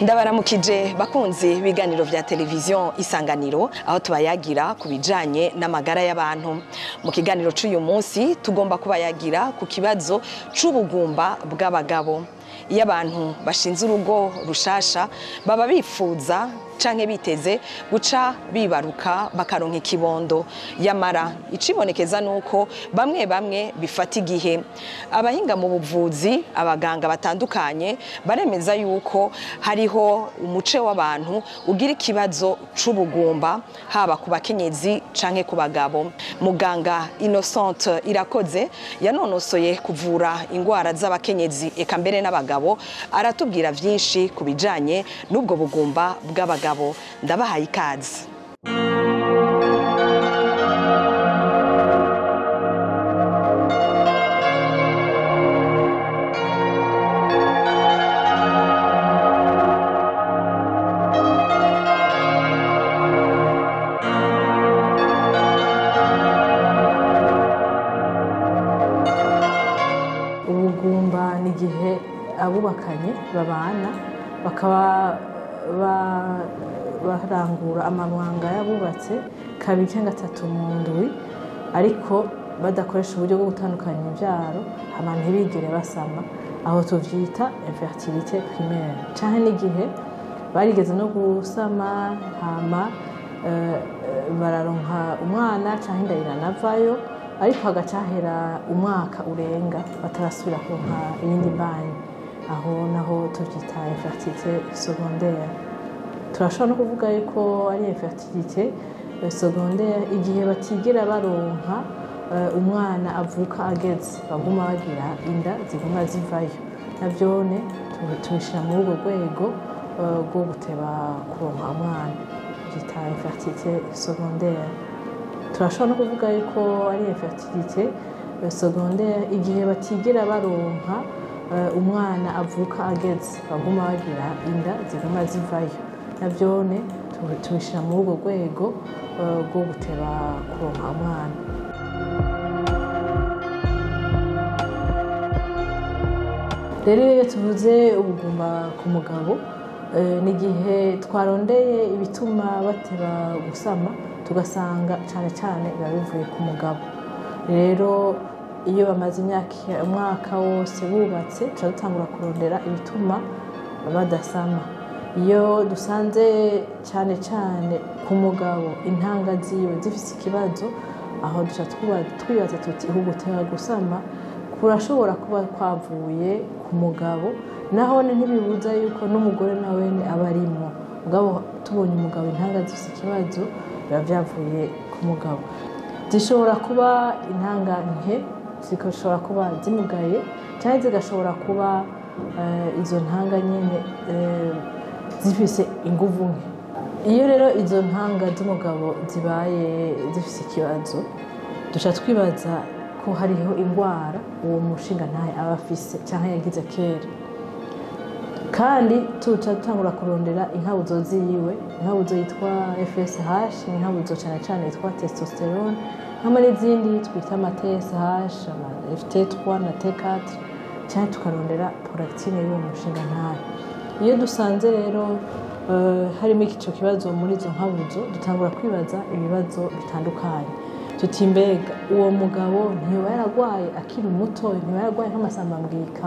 ndabaramukije bakunzi ibiganiro bya televiziyo isanganiro aho tubayagira ku bijyanye n'amagara y'abantu mu kiganiro cy'uyu munsi tugomba kubayagira ku kibazo cy'ubugumba bw'abagabo iyo abantu bashinze urugo rushasha baba bifuza canke biteze guca bibaruka bakaronka ikibondo yamara icibonekeza nuko bamwe bamwe bifata igihe abahinga mu buvuzi abaganga batandukanye baremeza yuko hariho umuce w'abantu ugira ikibazo c'ubugumba haba ku bakenyezi canke ku bagabo muganga Innocente irakoze yanonosoye kuvura indwara z'abakenyezi eka mbere n'abagabo aratubwira byinshi ku bijyanye n'ubwo bugumba bw'abagabo abagabo ndabahaye ikaze ubugumba ni igihe abubakanye babana bakaba barangura amabanga y'abubatse kabiri cyangwa gatatu mu ndwi ariko badakoresha uburyo bwo gutandukanya imbyaro abantu ntibigere basama aho tubyita infertilité primaire cyangwa n'igihe barigeze no gusama hama eh, eh, bararonka umwana cyangwa inda iranavayo ariko hagacahera umwaka urenga batarasubira kuronka iyindi mbanyi aho naho tubyita infertilité secondaire turashobora no kuvuga yuko ari infertilité eh, secondaire igihe batigira baronka eh, umwana avuka ageze baguma bagira inda ziguma zivayo nabyo ni tubishyira muri urwo rwego eh, rwo guteba kuronka umwana tubyita infertilité secondaire turashobora no kuvuga yuko ari infertilité secondaire igihe batigira baronka Eh, umwana avuka ageze baguma bagira inda ziguma zivayo nabyo ne tubishyira muri urwo rwego eh, rwo guteba kuronka umwana rero iyo tuvuze ubuguma ku mugabo eh, ni igihe twarondeye ibituma bateba gusama tugasanga cyane cyane biba bivuye ku mugabo rero iyo bamaze imyaka umwaka wose bubatse tuba dutangura kurondera ibituma badasama iyo dusanze cyane cyane ku mugabo intanga ziwe zifite ikibazo aho duca twibaza tuti ihugutera gusama kurashobora kuba kwavuye ku mugabo naho ntibibuza yuko n'umugore nawe aba arimo ubwabo tubonye umugabo intanga zifite ikibazo biba byavuye ku mugabo zishobora kuba intanganke zigashobora kuba zimugaye cyangwa zigashobora kuba eh, izo ntanga nyine eh, zifise inguvu nke iyo rero izo ntanga z'umugabo zibaye zifise ikibazo dushobora twibaza ko hariho indwara uwo mushinga ntayo aba afise cyangwa yagize kera kandi tuca dutangura kurondera inkabuzo ziyiwe inkabuzo yitwa fsh inkabuzo cyane cyane yitwa testosterone hamwe n'izindi twita amatesi hashi ama efute twa na tekati cyangwa tukarondera poragitine y'uwo mushinga ntayo iyo dusanze rero eh, harimo icyo kibazo muri izo nkabuzo dutangura kwibaza ibibazo bitandukanye mbega uwo mugabo ntiba yararwaye akiri muto ntiba yararwaye nk'amasambambwika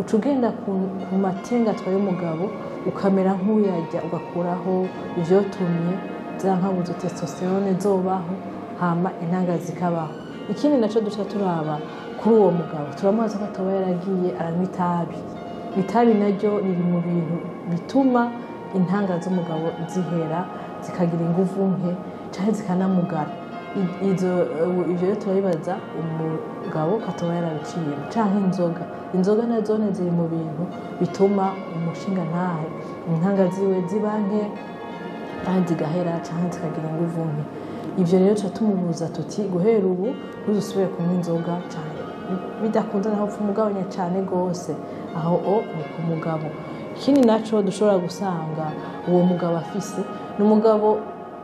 uca ugenda ku matenga atwaye umugabo ukamera nk'uyajya ugakuraho ibyotumye za nkabuze testosterone zobaho hama intanga zikabaho ikindi nacyo duca turaba kuri uwo mugabo turamubaza ko ataba yaragiye aranywa itabi itabi naryo riri mu bintu bituma intanga z'umugabo zihera zikagira ingufu nke cyangwa zikanamugara ibyo eh, rero turabibaza umugabo akaba yarabiciye cyangwa inzoga inzoga na zone ziri mu bintu bituma umushinga ntahe intanga ziwe ziba nke kandi zigahera cyangwa zikagira ingufu nke ibyo rero tuba tumubuza tuti guhera ubu ntuzusubire kunywa inzoga cyane bidakunze naho upfa umugabanya cyane rwose aho o ni ku mugabo ikindi nacyo dushobora gusanga uwo mugabo afise ni umugabo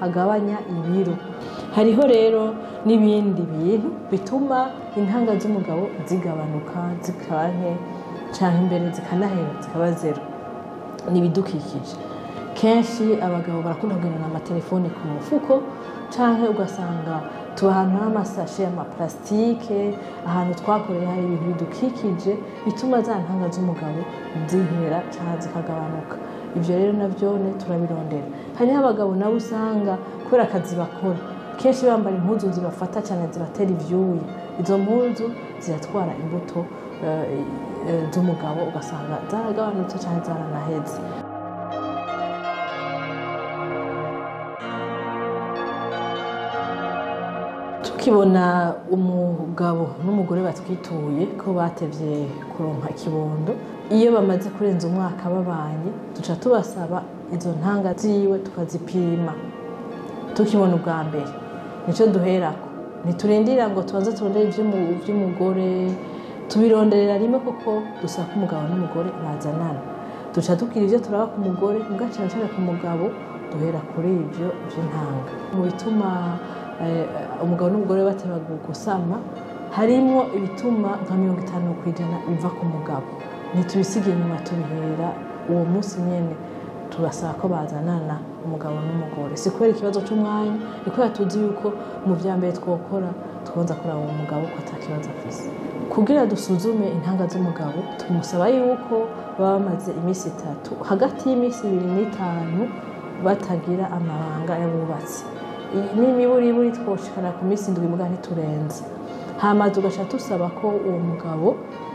agabanya ibiro hariho rero n'ibindi bintu bituma intanga z'umugabo zigabanuka zikaba nke cyane imbere zikanahera zikaba zero ni ibidukikije kenshi abagabo barakunda kugendana amatelefone ku mufuko cyangwa ugasanga tuba ahantu h'amasashe amaparasitike ahantu twakoreye hari ibintu bidukikije bituma za ntanga z'umugabo zihera cyangwa zikagabanuka ibyo rero nabyo turabirondera hariho abagabo nabo usanga kubera akazi bakora kenshi bambara impuzu zibafata cyane zibatera ibyuya izo mpuzu ziratwara imbuto eh, eh, z'umugabo ugasanga zaragabanutse cyane zaranahetse tukibona umugabo n'umugore batwituye ko batebye kuronka ikibondo iyo bamaze kurenza umwaka babanye duca tubasaba izo ntanga ziwe tukazipima tukibona ubwa mbere nicyo duherako ntiturindira ngo tubanze turondere iby'umugore tubironderera rimwe kuko dusaka umugabo n'umugore bazanana duca tubwira ibyo turaba ku mugore ubwacu cyane ku mugabo duhera kuri ibyo by'intanga mu bituma Eh, umugabo n'umugore batebaga gusama harimo ibituma nka mirongo itanu ku ijana biva ku mugabo ntitubisige inyuma tubihera uwo munsi nyine turasaba ko bazanana umugabo n'umugore si kubera ikibazo cy'umwanya ni kubera tuzi yuko mu bya mbere twakora twonza kureba uwo mugabo ko atakibazo afite kugira dusuzume intanga z'umugabo tumusaba yuko baba bamaze iminsi itatu hagati y'iminsi ibiri n'itanu batagira amabanga y'abubatsi nimi buri buri twoshikana ku minsi indwi imbwa ntiturenze hamaze ugaca dusaba ko uwo mugabo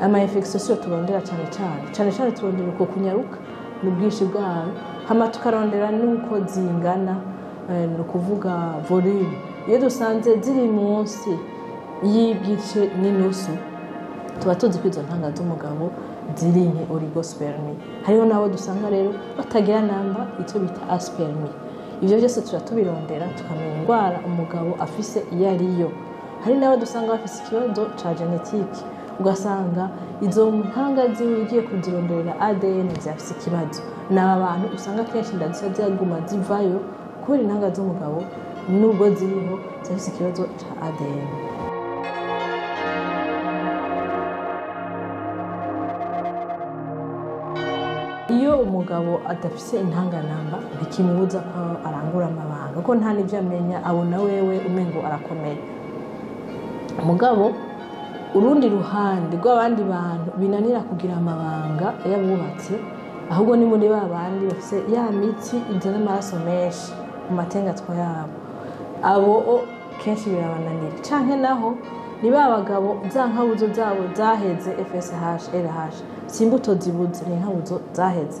amayefegisi si yo tubondera cyane cyane cyane cyane tubondera uko kunyaruka mu bwinshi bwayo hano tukarondera n'uko zingana eh, ni ukuvuga volume iyo dusanze ziri munsi y'igice n'inusu tuba tuzi ko izo ntanga z'umugabo ziri nke origospermi hariho n'abo dusanga rero batagira namba icyo bita aspermi ibyo byose turatubirondera tukamenya indwara umugabo afise iyo ariyo hari n'abo dusanga bafise ikibazo cya genetike ugasanga izo mpanga ziwe ugiye kuzironderera adn zirafite ikibazo ni aba bantu usanga akenshi ndagisa zaguma zivayo kubera intanga z'umugabo nubwo ziriho zirafite ikibazo cya adn iyo umugabo adafite intanganamba ntikimubuza ko arangura amabanga kuko nta n'ibyo amenya abona wewe umengo arakomeye umugabo urundi ruhande rw'abandi bantu binanira kugira amabanga y'abubatse ahubwo ni muri ba bandi bafite ya mitsi izana amaraso menshi mu matengatwa yabo abo kenshi birabananira cyane naho ni ba bagabo za nkabuzo zabo zaheze fsh rh si imbuto zibuze ni nkabuzo zaheze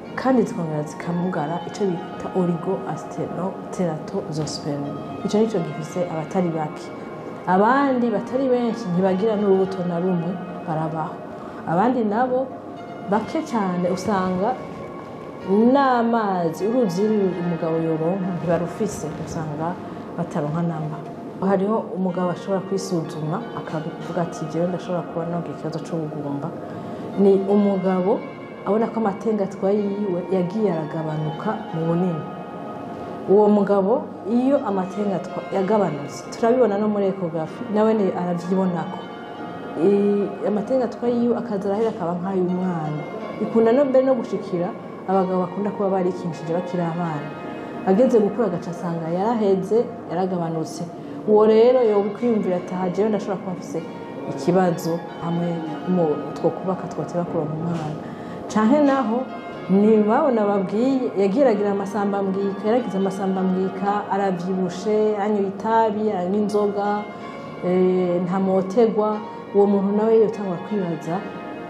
kandi zikongera zikamugara icyo bita origo asitero zosperme icyo nicyo gifise abatari bake abandi batari benshi ntibagira n'urubuto na rumwe barabaho abandi nabo bake cyane usanga n'amazi uruzi umugabo yoronka ntibarufise usanga bataronka n'amazi hariho umugabo ashobora kwisuzuma akavuga ati jyewe ndashobora kuba nongera ikibazo cy'ubugumba ni umugabo abona ko amatenga atwaye yiwe yagiye aragabanuka mu bunini uwo mugabo iyo amatenga yagabanutse turabibona no muri ekogafi nawe arabyibona ko amatenga atwaye yiwe akaza arahera akaba nk'ay'umwana ikunda no mbere no gushikira abagabo bakunda kuba barikinjije bakiri abana ageze gukura agaca asanga yaraheze yaragabanutse uwo rero yoba ukwiyumvira atahagewe ndashobora kuba afite ikibazo hamwe mu two kubaka twatera kuronka umwana cyane naho ntibabona babwiye yagiragira amasambambwika yaragize amasambambwika arabyibushe anywa itabi anywa inzoga eh, nta motegwa uwo muntu nawe yotangwa kwibaza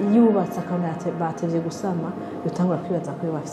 iyo ubatse batebye gusama utangura kwibaza ko bafite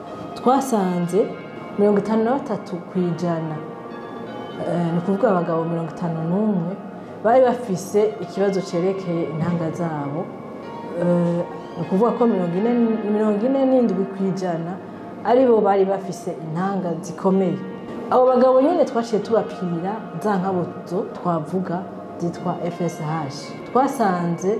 twasanze mirongo itanu na batatu ku ijana eh, ni ukuvuga abagabo mirongo itanu n'umwe bari bafise ikibazo cyerekeye intanga zabo eh, ni ukuvuga ko mirongo ine n'indwi ku ijana aribo bari bafise intanga zikomeye abo bagabo nyine twaciye tubapimira za nkabuto twavuga zitwa fsh twasanze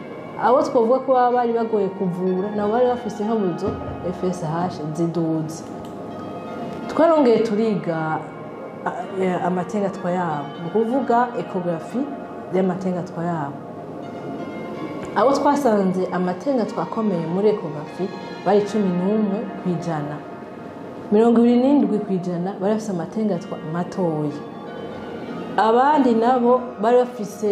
abo twavuga ko baba bari bagoye kuvura nabo bari bafise inkomuzo fsh ziduze twarongeye turiga e, amatengatwa yabo ni ukuvuga ekogarafi y'amatengatwa yabo abo twasanze amatengatwa twakomeye muri ekogarafi bari cumi n'umwe ku ijana mirongo ibiri n'indwi ku ijana bari bafite amatengatwa matoya abandi nabo bari bafite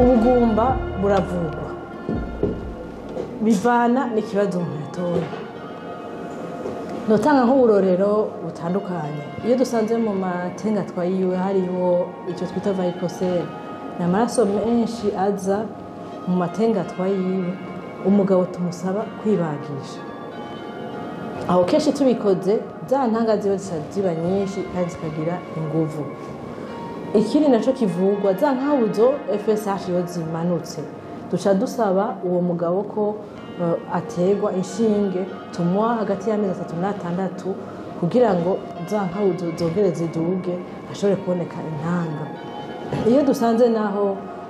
ubugumba buravurwa bivana n'ikibazo nkatoya notanga nk'uburorero butandukanye iyo dusanze mu matenga twayiwe hariho icyo twita vayikoseri ni amaraso menshi aza mu matenga twayiwe umugabo tumusaba kwibagisha aho kenshi tubikoze za ntanga ziba ziba nyinshi kandi zikagira inguvu ikindi nacyo kivugwa za nkabuzo efesashi iyo zimanutse duca dusaba uwo mugabo ko eh, ategwa inshinge tumuha hagati y'amezi atatu n'atandatu kugira ngo za nkaho zongere ziduge hashobore kuboneka intanga iyo dusanze naho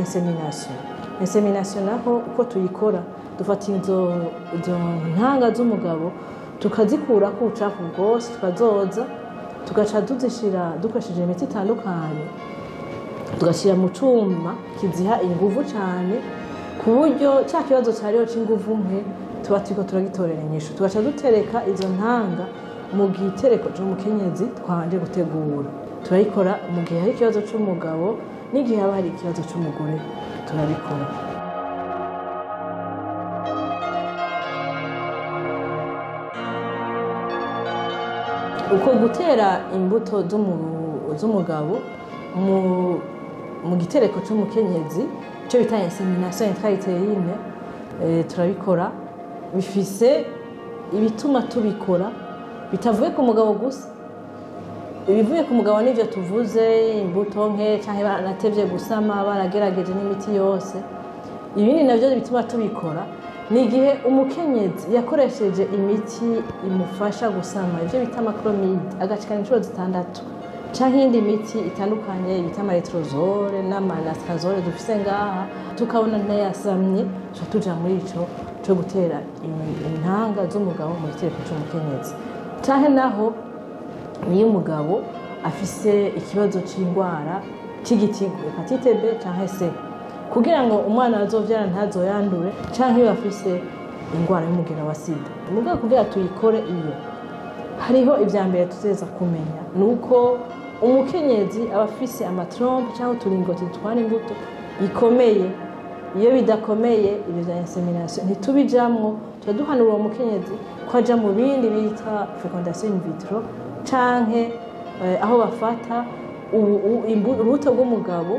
insemination insemination naho uko tuyikora dufata izo ntanga z'umugabo tukazikura ku bucafu bwose tukazoza tugaca tuzishyira dukoresheje imiti itandukanye tugashyira mu cyuma kiziha ingufu cyane ku buryo cya kibazo cyariho cy'ingufu nke tuba turiko turagitorera inyishu tugaca dutereka izo ntanga mu gitereko cy'umukenyezi twabanje gutegura turayikora mu gihe hari ikibazo cy'umugabo n'igihe haba hari ikibazo cy'umugore turabikora uko gutera imbuto z'umugabo mu mu gitereko cy'umukenyezi cyo bita insemination intrauterine eh, turabikora bifise ibituma tubikora bitavuye ku mugabo gusa ibivuye ku mugabo n'ibyo tuvuze imbuto nke cyangwa baranatebye gusama baragerageje n'imiti yose ibindi nabyo bituma tubikora ni igihe umukenyezi yakoresheje imiti imufasha gusama ibyo bita makoromide agacikana inshuro zitandatu cyangwa iyindi miti itandukanye bita amaretorozole n'amanasazole dufite ngaha tukabona ntayasamye tuba tujya muri icyo cyo gutera intanga z'umugabo mu gitereko cy'umukenyezi cyane naho niyo umugabo afise ikibazo cy'indwara cy'igitigo hepatite b cyangwa se kugira ngo umwana azobyara ntazoyandure cyangwa iyo afise indwara y'umugera wa sida ni kugira tuyikore iyo hariho ibya mbere tuteza kumenya ni uko umukenyezi aba afise amatrompe cyangwa uturingoti dutwara imbuto bikomeye iyo bidakomeye ibyo bya insemination ntitubijamwo tuba duhanura uwo mukenyezi ko ajya mu bindi bita fecondation in vitro canke eh, aho bafata urubuto rw'umugabo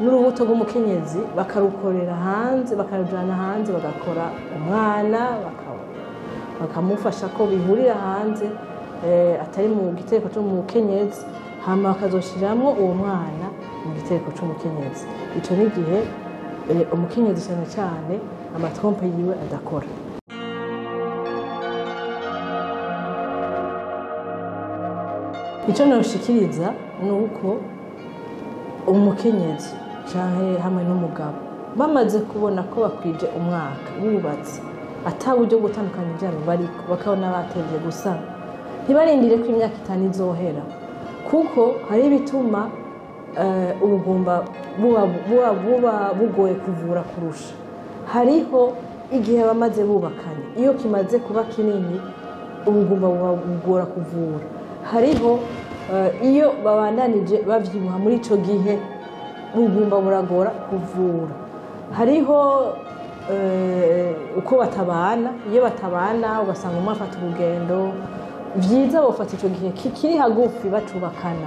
n'urubuto rw'umukenyezi bakarukorera hanze bakarujyana hanze bagakora umwana bakamufasha ko bihurira hanze eh, atari mu gitereko cyo mu mukenyezi hano bakazoshyiramo uwo mwana mu gitereko cy'umukenyezi icyo ni igihe eh, umukenyezi cyane cyane amatompe yiwe adakora icyo nabishikiriza ni uko umukenyezi cyane hamwe n'umugabo bamaze kubona ko bakwije umwaka wubatse ataburyo bwo gutandukanya ibyaro bariko bakabona batevye gusa ntibarindire ko imyaka itanu izohera kuko hari ibituma eh, ubugumba buba bugoye kuvura kurusha hariho igihe bamaze bubakanye iyo kimaze kuba kinini ubugumba buba bugora kuvura hariho eh, iyo babandanije babyibuha muri icyo gihe ubugumba buragora kuvura hariho eh, uko batabana iyo batabana ugasanga umwe afata urugendo byiza bafata icyo gihe kikiri hagufi bacubakana